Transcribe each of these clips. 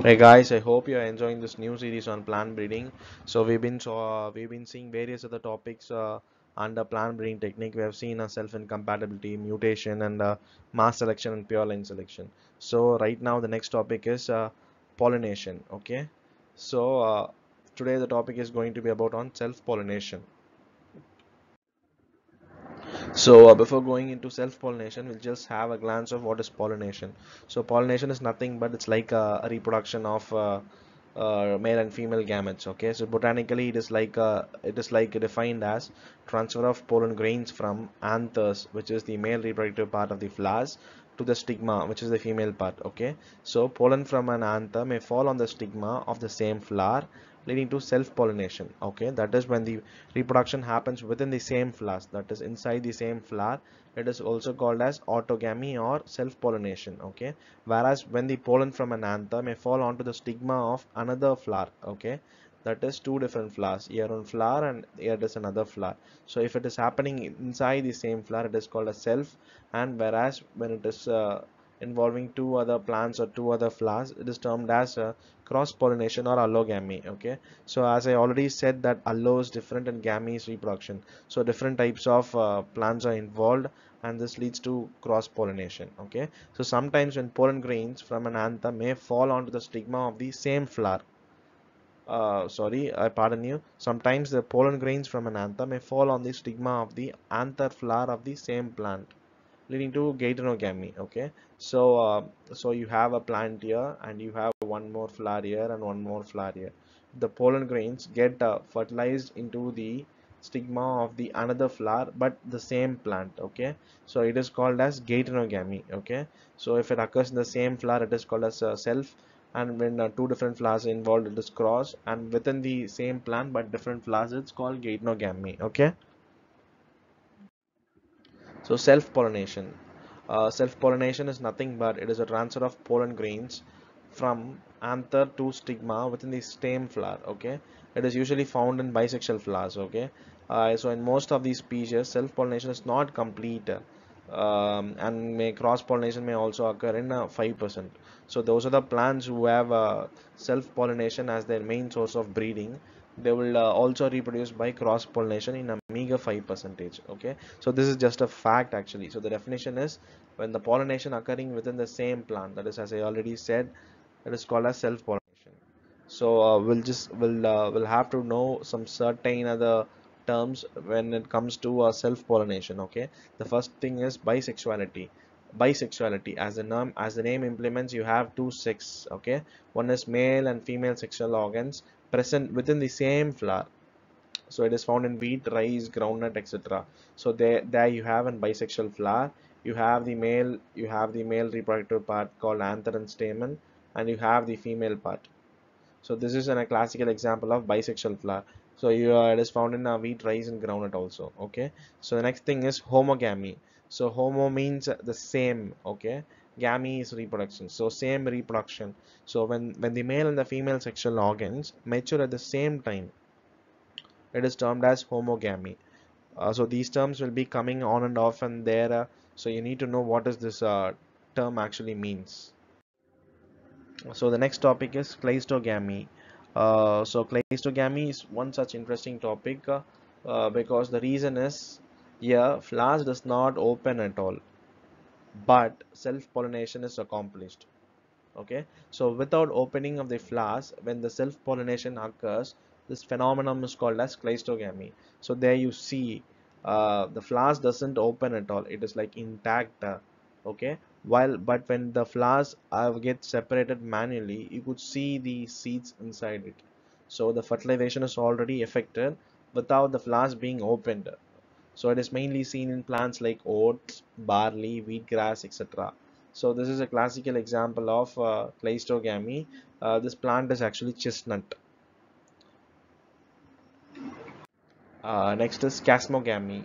Hey guys, I hope you are enjoying this new series on plant breeding. So we've been so uh, we've been seeing various other topics uh, under plant breeding technique. We have seen uh, self-incompatibility, mutation, and uh, mass selection and pure line selection. So right now the next topic is uh, pollination. Okay, so uh, today the topic is going to be about on self-pollination. So uh, before going into self-pollination, we'll just have a glance of what is pollination. So pollination is nothing but it's like a, a reproduction of uh, uh, male and female gametes. Okay, so botanically it is like it is like defined as transfer of pollen grains from anthers, which is the male reproductive part of the flowers, to the stigma, which is the female part. Okay, so pollen from an anther may fall on the stigma of the same flower leading to self-pollination okay? That is when the reproduction happens within the same flowers that is inside the same flower. It is also called as autogamy or self-pollination okay? Whereas when the pollen from an anther may fall onto the stigma of another flower okay? That is two different flowers here one flower and here is another flower. So if it is happening inside the same flower it is called a self and whereas when it is uh, involving two other plants or two other flowers it is termed as uh, cross pollination or allogamy okay? So as i already said that allo is different and gamy is reproduction. So different types of uh, plants are involved and this leads to cross pollination okay? So sometimes when pollen grains from an anther may fall onto the stigma of the same flower uh, sorry, I pardon you. Sometimes the pollen grains from an anther may fall on the stigma of the anther flower of the same plant leading to geitonogamy okay? So uh, so you have a plant here and you have one more flower here and one more flower here. The pollen grains get uh, fertilized into the stigma of the another flower but the same plant okay? So it is called as geitonogamy okay? So if it occurs in the same flower it is called as uh, self. And when uh, two different flowers involved it is cross and within the same plant but different flowers it's called geitonogamy okay so self-pollination. Uh, self-pollination is nothing but it is a transfer of pollen grains from anther to stigma within the same flower. Okay, it is usually found in bisexual flowers. Okay, uh, so in most of these species, self-pollination is not complete. Um, and may cross-pollination may also occur in 5%. So those are the plants who have uh, self-pollination as their main source of breeding. They will uh, also reproduce by cross pollination in a meager 5 percentage okay? So this is just a fact actually. So the definition is when the pollination occurring within the same plant that is as i already said it is called as self pollination so uh, we'll just will uh, we'll have to know some certain other terms when it comes to uh, self pollination okay? The first thing is bisexuality bisexuality. As the name as the name implements you have two sex okay? One is male and female sexual organs present within the same flower. So it is found in wheat rice groundnut etc so there there you have a bisexual flower. You have the male you have the male reproductive part called anther and stamen and you have the female part. So this is an, a classical example of bisexual flower. So you, uh, it is found in uh, wheat rice and groundnut also okay? So the next thing is homogamy so homo means the same okay? Gamy is reproduction. So same reproduction. So when when the male and the female sexual organs mature at the same time it is termed as homogamy. Uh, so these terms will be coming on and off and there uh, so you need to know what does this uh, term actually means. So the next topic is cleistogamy uh, so cleistogamy is one such interesting topic uh, uh, because the reason is here, flowers does not open at all, but self-pollination is accomplished. Okay, so without opening of the flowers, when the self-pollination occurs, this phenomenon is called as cleistogamy. So there you see uh, the flowers doesn't open at all. It is like intact. Uh, okay, while but when the flowers uh, get separated manually, you could see the seeds inside it. So the fertilization is already effected without the flowers being opened so it is mainly seen in plants like oats barley wheatgrass etc so this is a classical example of uh, cleistogamy uh, this plant is actually chestnut. Uh, next is chasmogamy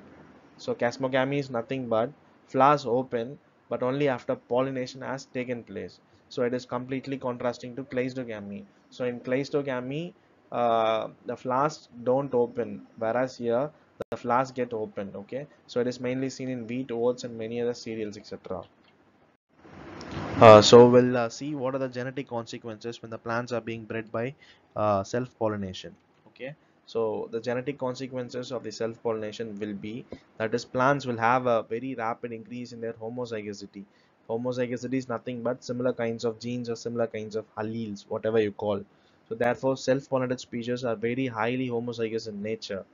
so chasmogamy is nothing but flowers open but only after pollination has taken place. So it is completely contrasting to cleistogamy so in cleistogamy uh, the flowers don't open whereas here the flowers get opened okay so it is mainly seen in wheat oats and many other cereals etc Uh, so we'll uh, see what are the genetic consequences when the plants are being bred by uh, self-pollination. Okay, so the genetic consequences of the self-pollination will be that is plants will have a very rapid increase in their homozygosity. Homozygosity is nothing but similar kinds of genes or similar kinds of alleles, whatever you call. So therefore, self-pollinated species are very highly homozygous in nature.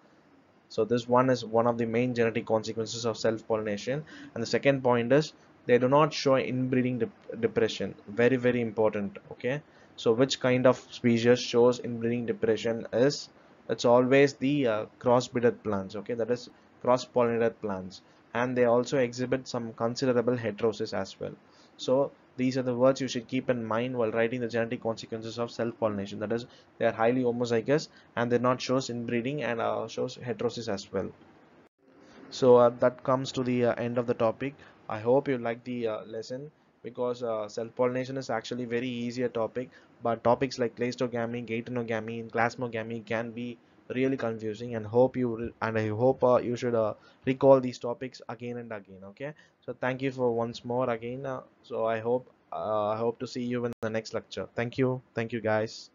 So this one is one of the main genetic consequences of self-pollination. And the second point is they do not show inbreeding depression. Very, very important. Okay. So which kind of species shows inbreeding depression is it's always the uh, cross-breeded plants. Okay. That is cross-pollinated plants. And they also exhibit some considerable heterosis as well. So these are the words you should keep in mind while writing the genetic consequences of self-pollination. That is, they are highly homozygous and they not shows inbreeding and uh, shows heterosis as well. So uh, that comes to the uh, end of the topic. I hope you like the uh, lesson because uh, self-pollination is actually very easier topic, but topics like cleistogamy, geitonogamy, and chasmogamy can be really confusing and hope you and I hope uh, you should uh, recall these topics again and again okay? So thank you for once more again uh, so I hope uh, I hope to see you in the next lecture. Thank you. Thank you guys